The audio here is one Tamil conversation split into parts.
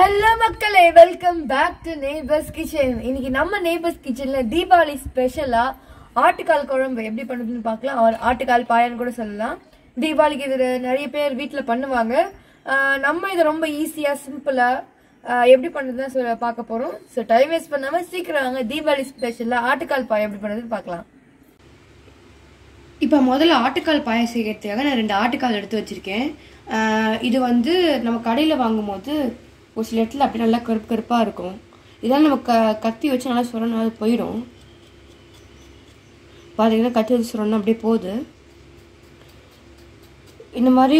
ஹலோ மக்களே welcome back to neighbours kitchen இன்னைக்கு நம்ம நெய்பர்ஸ் கிச்சன்ல தீபாவளி ஸ்பெஷலா ஆட்டுக்கால் குழம்பு எப்படி பண்ணுதுன்னு பார்க்கலாம். ஒரு ஆட்டுக்கால் பாயான்னு கூட சொல்லலாம். தீபாவளிக்கு இது நிறைய பேர் வீட்டில் பண்ணுவாங்க. நம்ம இதை ரொம்ப ஈஸியாக சிம்பிளாக எப்படி பண்ணுறதுன்னு சொல்ல பார்க்க போகிறோம் ஸோ டைம் வேஸ்ட் பண்ணாமல் சீக்கிரம் வாங்க. தீபாவளி ஸ்பெஷலாக ஆட்டுக்கால் பாயம் எப்படி பண்ணுறதுன்னு பார்க்கலாம். இப்போ முதல்ல ஆட்டுக்கால் பாயம் செய்கிறதுக்காக நான் ரெண்டு ஆட்டுக்கால் எடுத்து வச்சுருக்கேன். இது வந்து நம்ம கடையில் வாங்கும்போது ஒரு சில இடத்துல அப்படி நல்லா கருப்பு கருப்பாக இருக்கும். இதெல்லாம் நம்ம க கத்தி வச்சு நல்லா சுரணும் அது போயிடும். பார்த்தீங்கன்னா கத்தி வச்சு சுரணும் அப்படியே போகுது. இந்த மாதிரி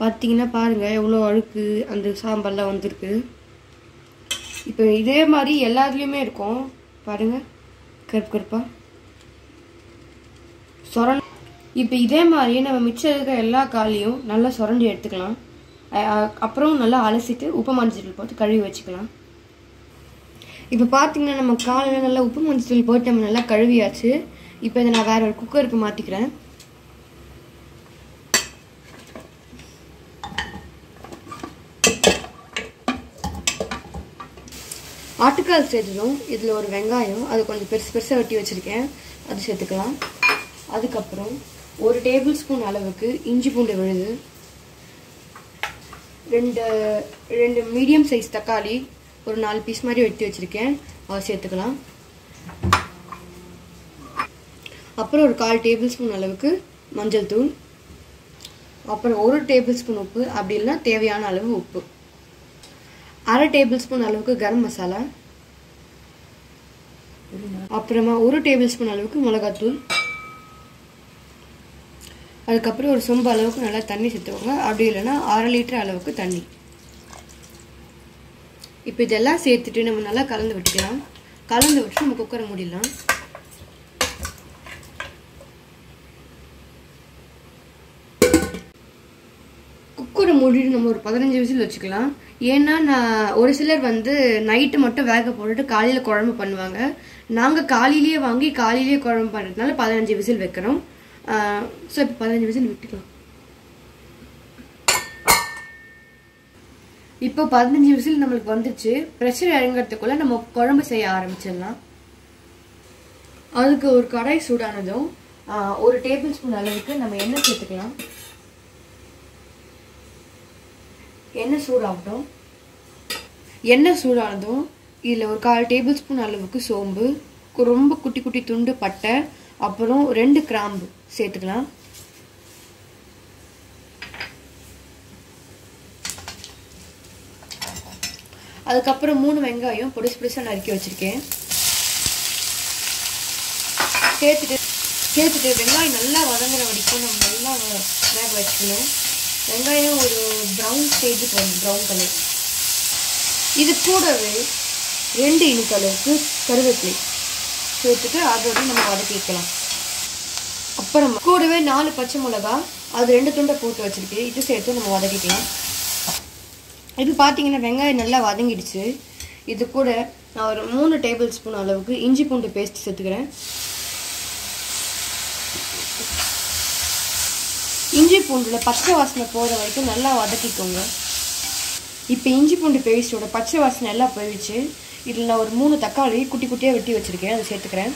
பார்த்தீங்கன்னா பாருங்க எவ்வளோ அழுக்கு அந்த சாம்பல்லாம் வந்திருக்கு. இப்போ இதே மாதிரி எல்லாத்துலேயுமே இருக்கும். பாருங்க கருப்பு கருப்பாக சொரணம். இப்போ இதே மாதிரியே நம்ம மிச்சம் இருக்கிற எல்லா காலையும் நல்லா சுரண்டி எடுத்துக்கலாம். அப்புறம் நல்லா அலசிட்டு உப்பு மஞ்சள் போட்டு கழுவி வச்சுக்கலாம். இப்போ பார்த்தீங்கன்னா நம்ம காலையில் நல்லா உப்பு மஞ்சள் போட்டு நம்ம நல்லா கழுவியாச்சு. இப்போ இதை நான் வேற ஒரு குக்கருக்கு மாற்றிக்கிறேன் ஆட்டுக்கால் சேர்த்ததும் இதில் ஒரு வெங்காயம் அது கொஞ்சம் பெருசு பெருசாக வெட்டி வச்சுருக்கேன். அது சேர்த்துக்கலாம். அதுக்கப்புறம் ஒரு டேபிள் ஸ்பூன் அளவுக்கு இஞ்சி பூண்டு விழுது. ரெண்டு ரெண்டு மீடியம் சைஸ் தக்காளி ஒரு நாலு பீஸ் மாதிரி வெட்டி வச்சுருக்கேன். அதை சேர்த்துக்கலாம். அப்புறம் ஒரு கால் டேபிள் ஸ்பூன் அளவுக்கு மஞ்சள் தூள். அப்புறம் ஒரு டேபிள் ஸ்பூன் உப்பு. அப்படி இல்லைன்னா தேவையான அளவு உப்பு. அரை டேபிள் ஸ்பூன் அளவுக்கு கரம் மசாலா. அப்புறமா ஒரு டேபிள் ஸ்பூன் அளவுக்கு மிளகாத்தூள். அதுக்கப்புறம் ஒரு சொம்பு அளவுக்கு நல்லா தண்ணி சேர்த்துக்கோங்க. அப்படி இல்லைன்னா அரை லிட்டர் அளவுக்கு தண்ணி. இப்போ இதெல்லாம் சேர்த்துட்டு நம்ம நல்லா கலந்து விட்டுக்கலாம். கலந்து விட்டு நம்ம குக்கரை மூடிடலாம். குக்கரை மூடிட்டு நம்ம ஒரு பதினஞ்சு விசில் வச்சுக்கலாம். ஏன்னா நான் ஒரு சிலர் வந்து நைட்டு மட்டும் வேக போட்டுட்டு காலையில் குழம்பு பண்ணுவாங்க. நாங்கள் காலையிலேயே வாங்கி காலையிலேயே குழம்பு பண்ணுறதுனால பதினஞ்சு விசில் வைக்கிறோம் ஸோ இப்போ பதினஞ்சு விசில் விட்டுக்கலாம். இப்போ பதினஞ்சு விசில் நம்மளுக்கு வந்துச்சு. ப்ரெஷர் இறங்குறதுக்குள்ள நம்ம குழம்பு செய்ய ஆரம்பிச்சிடலாம். அதுக்கு ஒரு கடாய் சூடானதும் ஒரு டேபிள் ஸ்பூன் அளவுக்கு நம்ம எண்ணெய் சேர்த்துக்கலாம். எண்ணெய் சூடாகட்டும். எண்ணெய் சூடானதும் இதில் ஒரு கால் டேபிள் ஸ்பூன் அளவுக்கு சோம்பு ரொம்ப குட்டி குட்டி துண்டு பட்டை அப்புறம் ரெண்டு கிராம்பு. சேர்த்துக்கலாம். அதுக்கப்புறம் மூணு வெங்காயம் பொடிசு பொடிசாக நறுக்கி வச்சுருக்கேன். சேர்த்துட்டு சேர்த்துட்டு வெங்காயம் நல்லா வதங்குற வரைக்கும் நம்ம நல்லா வ- வேக வச்சுக்கணும். வெங்காயம் ஒரு ப்ரௌன் ஸ்டேஜுக்கு வரும் ப்ரௌன் கலர் இது கூடவே ரெண்டு இனுக்கு அளவுக்கு கருவேப்பிலை. சேர்த்துட்டு அதோட நம்ம வதக்கிக்கலாம். அப்புறம் கூடவே நாலு பச்சை மிளகா அது ரெண்டு துண்டை போட்டு வச்சுருக்கேன் இது சேர்த்து நம்ம வதக்கிக்கலாம். இது பார்த்தீங்கன்னா வெங்காயம் நல்லா வதங்கிடுச்சு. இது கூட நான் ஒரு மூணு டேபிள் ஸ்பூன் அளவுக்கு இஞ்சி பூண்டு பேஸ்ட் சேர்த்துக்கிறேன். இஞ்சி பூண்டில் பச்சை வாசனை போகிற வரைக்கும் நல்லா வதக்கிக்கோங்க. இப்போ இஞ்சி பூண்டு பேஸ்ட்டோட பச்சை வாசனை எல்லாம் போயிடுச்சு. இதில் நான் ஒரு மூணு தக்காளி குட்டி குட்டியாக வெட்டி வச்சுருக்கேன். அதை சேர்த்துக்கிறேன்.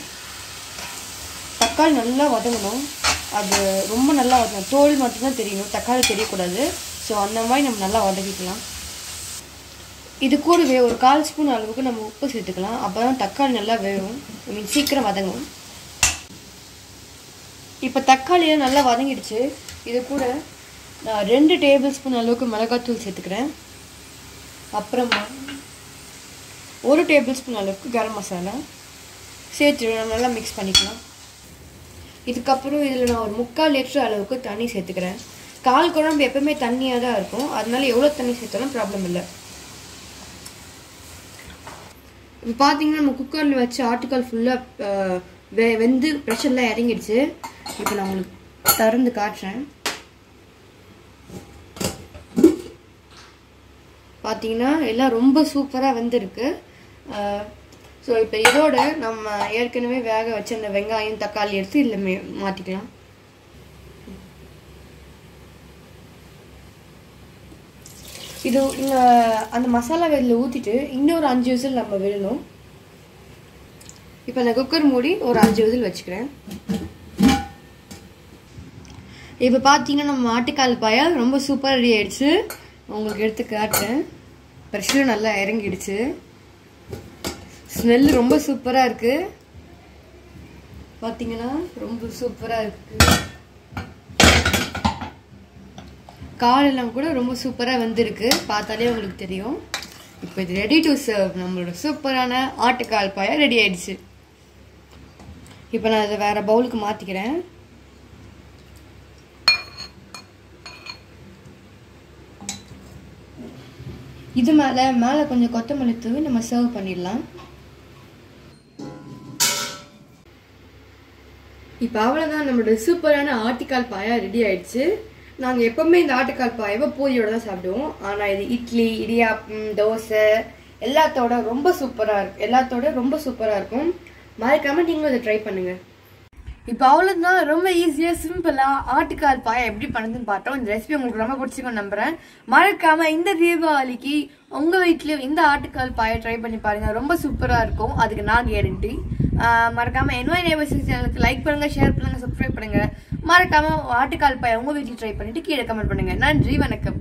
தக்காளி நல்லா வதங்கணும். அது ரொம்ப நல்லா வதங்கணும். தோல் மட்டும்தான் தெரியணும். தக்காளி தெரியக்கூடாது. ஸோ அந்த மாதிரி நம்ம நல்லா வதக்கிக்கலாம். இது கூடவே ஒரு கால் ஸ்பூன் அளவுக்கு நம்ம உப்பு சேர்த்துக்கலாம். அப்போ தான் தக்காளி நல்லா வேகும். ஐ மீன் சீக்கிரம் வதங்கும். இப்போ தக்காளியெல்லாம் நல்லா வதங்கிடுச்சு. இது கூட நான் ரெண்டு டேபிள் ஸ்பூன் அளவுக்கு மிளகாத்தூள் சேர்த்துக்கிறேன். அப்புறமா ஒரு டேபிள் ஸ்பூன் அளவுக்கு கரம் மசாலா சேர்த்து நம்ம நல்லா மிக்ஸ் பண்ணிக்கலாம். இதுக்கப்புறம் இதில் நான் ஒரு முக்கால் லிட்டர் அளவுக்கு தண்ணி சேர்த்துக்கிறேன். கால் குழம்பு எப்பவுமே தண்ணியாக தான் இருக்கும். அதனால எவ்வளோ தண்ணி சேர்த்தாலும் ப்ராப்ளம் இல்லை. இப்போ பார்த்தீங்கன்னா நம்ம குக்கரில் வச்சு ஆட்டுக்கால் ஃபுல்லாக வெ வெந்து ப்ரெஷர்லாம் இறங்கிடுச்சு. இப்போ நான் உங்களுக்கு திறந்து காட்டுறேன். பார்த்தீங்கன்னா எல்லாம் ரொம்ப சூப்பராக வெந்திருக்கு. ஸோ இப்போ இதோட நம்ம ஏற்கனவே வேக வச்ச அந்த வெங்காயம் தக்காளி எடுத்து இதில் மே மாற்றிக்கலாம் இது அந்த மசாலா இதில் ஊற்றிட்டு இன்னொரு அஞ்சு விசில் நம்ம விடணும். இப்போ அந்த குக்கர் மூடி ஒரு அஞ்சு விசில் வச்சுக்கிறேன். இப்போ பார்த்தீங்கன்னா நம்ம ஆட்டுக்கால் பாயா ரொம்ப சூப்பராக ரெடி ஆயிடுச்சு. உங்களுக்கு எடுத்து காட்டுறேன். ப்ரெஷரும் நல்லா இறங்கிடுச்சு. ஸ்மெல் ரொம்ப சூப்பராக இருக்கு. பார்த்தீங்கன்னா ரொம்ப சூப்பராக இருக்கு. காலெல்லாம் கூட ரொம்ப சூப்பராக வந்திருக்கு. பார்த்தாலே உங்களுக்கு தெரியும். இப்போ இது ரெடி டு சர்வ் நம்மளோட சூப்பரான ஆட்டுக்கால் பாயா ரெடி ஆயிடுச்சு. இப்போ நான் அதை வேற பவுலுக்கு மாற்றிக்கிறேன் இது மேலே மேலே கொஞ்சம் கொத்தமல்லி தூவி நம்ம சர்வ் பண்ணிடலாம். இப்போ அவ்வளோதான் நம்மளோட சூப்பரான ஆட்டுக்கால் பாயா ரெடி ஆயிடுச்சு. நாங்கள் எப்பவுமே இந்த ஆட்டுக்கால் பாயாவை பூரியோட தான் சாப்பிடுவோம். ஆனால் இது இட்லி இடியாப்பம் தோசை எல்லாத்தோட ரொம்ப சூப்பராக இருக்கும் எல்லாத்தோட ரொம்ப சூப்பராக இருக்கும். மறக்காம நீங்களும் இதை ட்ரை பண்ணுங்க. இப்போ அவ்வளோதான் ரொம்ப ஈஸியாக சிம்பிளாக ஆட்டுக்கால் பாயா எப்படி பண்ணுதுன்னு பார்த்தோம். இந்த ரெசிபி உங்களுக்கு ரொம்ப பிடிச்சிக்கும் நம்புறேன். மறக்காம இந்த தீபாவளிக்கு உங்கள் வீட்லேயும் இந்த ஆட்டுக்கால் பாயை ட்ரை பண்ணி பாருங்க. ரொம்ப சூப்பராக இருக்கும். அதுக்கு நான் கேரண்டி மறக்காமல் என்ஒய் நேபர்ஸ் சேனலுக்கு லைக் பண்ணுங்கள் ஷேர் பண்ணுங்கள் சப்ஸ்கிரைப் பண்ணுங்கள் மறக்காமல் ஆட்டுக்கால் பாய் உங்கள் வீட்டில் ட்ரை பண்ணிவிட்டு கீழே கமெண்ட் பண்ணுங்கள் நன்றி வணக்கம்.